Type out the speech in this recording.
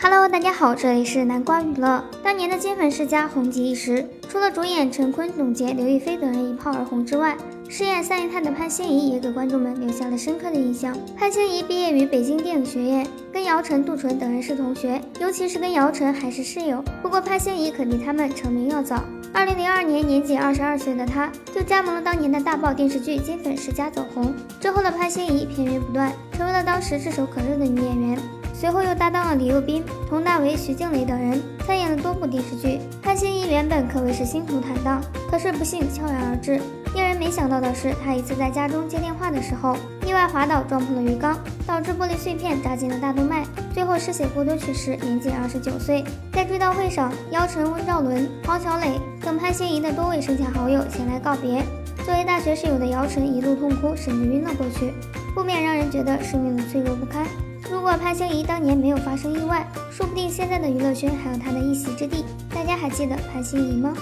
Hello，大家好，这里是南瓜娱乐。当年的金粉世家红极一时，除了主演陈坤、董洁、刘亦菲等人一炮而红之外，饰演三姨太的潘欣怡也给观众们留下了深刻的印象。潘欣怡毕业于北京电影学院，跟姚晨、杜淳等人是同学，尤其是跟姚晨还是室友。不过潘欣怡可比他们成名要早。二零零二年，年仅二十二岁的她就加盟了当年的大爆电视剧《金粉世家》走红。之后的潘欣怡片约不断，成为了当时炙手可热的女演员。随后又搭档了李幼斌、佟大为、徐静蕾等人，参演了多部电视剧。潘欣怡原本可谓是星途坦荡，可是不幸悄然而至。令人没想到的是，她一次在家中接电话的时候，意外滑倒撞破了鱼缸，导致玻璃碎片扎进了大动脉，最后失血过多去世，年仅二十九岁。在追悼会上，姚晨、温兆伦、黄乔磊等潘欣怡的多位生前好友前来告别。作为大学室友的姚晨一路痛哭，甚至晕了过去，不免让人觉得生命的脆弱不堪。如果潘欣怡当年没有发生意外，说不定现在的娱乐圈还有她的一席之地。大家还记得潘欣怡吗？